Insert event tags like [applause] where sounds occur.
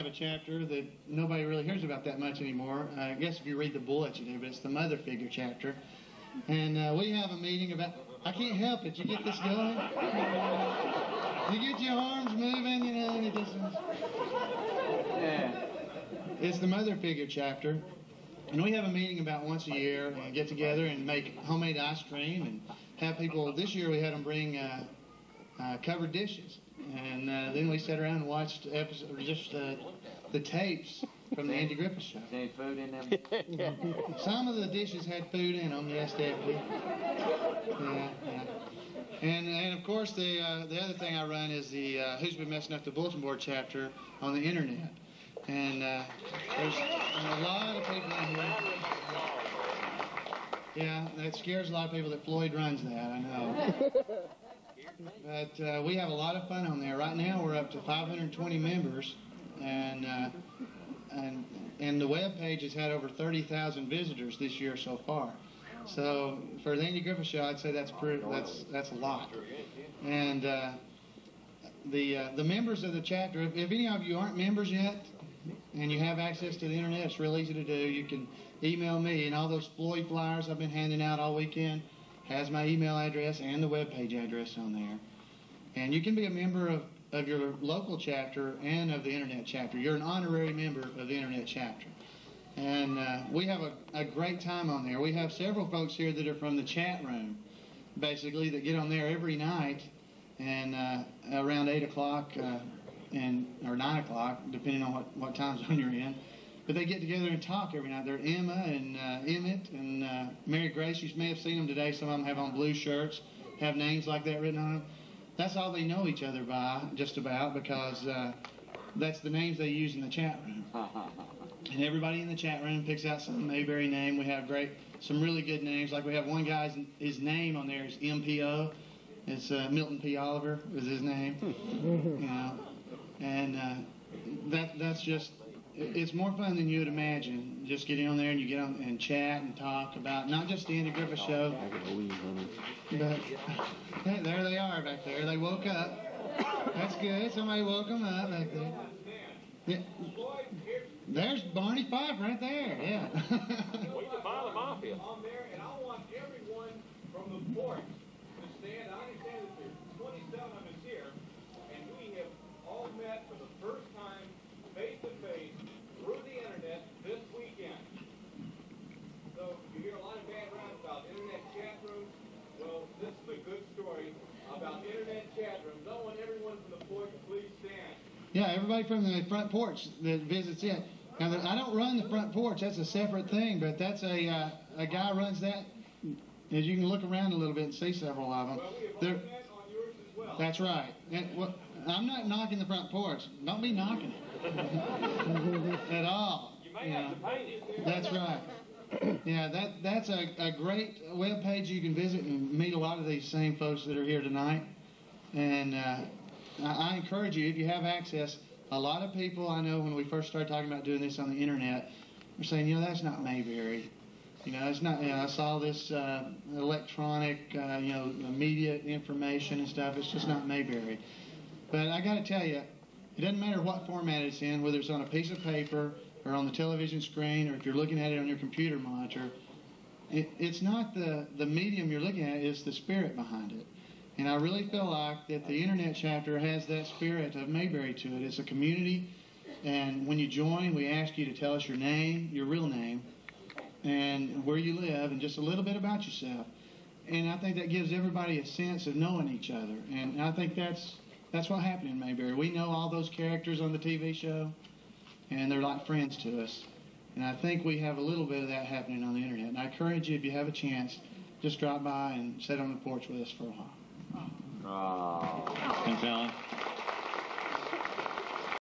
have a chapter that nobody really hears about that much anymore. Uh, I guess if you read the bullets, you do, but it's the mother figure chapter. And uh, we have a meeting about. I can't help it. You get this going. You get your arms moving, you know, and it just. Yeah. It's the mother figure chapter. And we have a meeting about once a year and get together and make homemade ice cream and have people. This year we had them bring uh, uh, covered dishes. And uh, then we sat around and watched episode, just uh, the tapes from the Andy Griffith Show. Any food in them? [laughs] Some of the dishes had food in them, yes, definitely. Yeah, yeah. And, and of course, the uh, the other thing I run is the uh, Who's Been Messing Up the Bulletin Board chapter on the internet. And uh, there's a lot of people in here. Yeah, that scares a lot of people that Floyd runs that, I know. [laughs] But uh, we have a lot of fun on there. Right now, we're up to 520 members, and uh, and and the web page has had over 30,000 visitors this year so far. So for the Andy Griffith Show, I'd say that's pretty, that's that's a lot. And uh, the uh, the members of the chapter, if, if any of you aren't members yet, and you have access to the internet, it's real easy to do. You can email me, and all those Floyd flyers I've been handing out all weekend has my email address and the web page address on there. And you can be a member of, of your local chapter and of the internet chapter. You're an honorary member of the internet chapter. And uh, we have a, a great time on there. We have several folks here that are from the chat room, basically, that get on there every night and uh, around 8 o'clock uh, and or 9 o'clock, depending on what, what time zone you're in. But they get together and talk every night. They're Emma and uh, Emmett and uh, Mary Grace. You may have seen them today. Some of them have on blue shirts, have names like that written on them. That's all they know each other by, just about, because uh, that's the names they use in the chat room. [laughs] And everybody in the chat room picks out some Mayberry name. We have great, some really good names. Like we have one guy's his name on there is MPO. It's uh, Milton P. Oliver is his name. you know, and uh, that that's just it's more fun than you would imagine. Just getting on there and you get on and chat and talk about not just the Andy Griffith show, but hey, [laughs] there they are back there. They woke up. That's good. Somebody woke them up back there. Yeah. There's Barney Fife right there. Yeah. [laughs] We can file the mafia. On there, and I want everyone from the port to stand. I understand that there's 27 of us here, and we have all met for the first time face to face through the internet this weekend. So you hear a lot of bad rap about internet chat rooms. Well, this is a good story about internet chat rooms. I want everyone from the port to please stand. Yeah, everybody from the front porch that visits it. Now, I don't run the front porch. That's a separate thing, but that's a uh, a guy runs that. As you can look around a little bit and see several of them. Well, we have all They're- on yours as well. that's right. And, well, I'm not knocking the front porch. Don't be knocking it [laughs] at all. You may you have to paint it. That's right. Yeah, that that's a, a great web page you can visit and meet a lot of these same folks that are here tonight. And uh, I, encourage you, if you have access, a lot of people I know when we first started talking about doing this on the internet, were saying, you know, that's not Mayberry. You know, it's not. You know, I saw this uh, electronic, uh, you know, media information and stuff. It's just not Mayberry. But I got to tell you, it doesn't matter what format it's in, whether it's on a piece of paper or on the television screen, or if you're looking at it on your computer monitor. It, it's not the, the medium you're looking at, it's the spirit behind it. And I really feel like that the internet chapter has that spirit of Mayberry to it. It's a community, and when you join, we ask you to tell us your name, your real name, and where you live, and just a little bit about yourself. And I think that gives everybody a sense of knowing each other. And I think that's that's what happened in Mayberry. We know all those characters on the TV show, and they're like friends to us. And I think we have a little bit of that happening on the internet. And I encourage you, if you have a chance, just drop by and sit on the porch with us for a while. 啊先这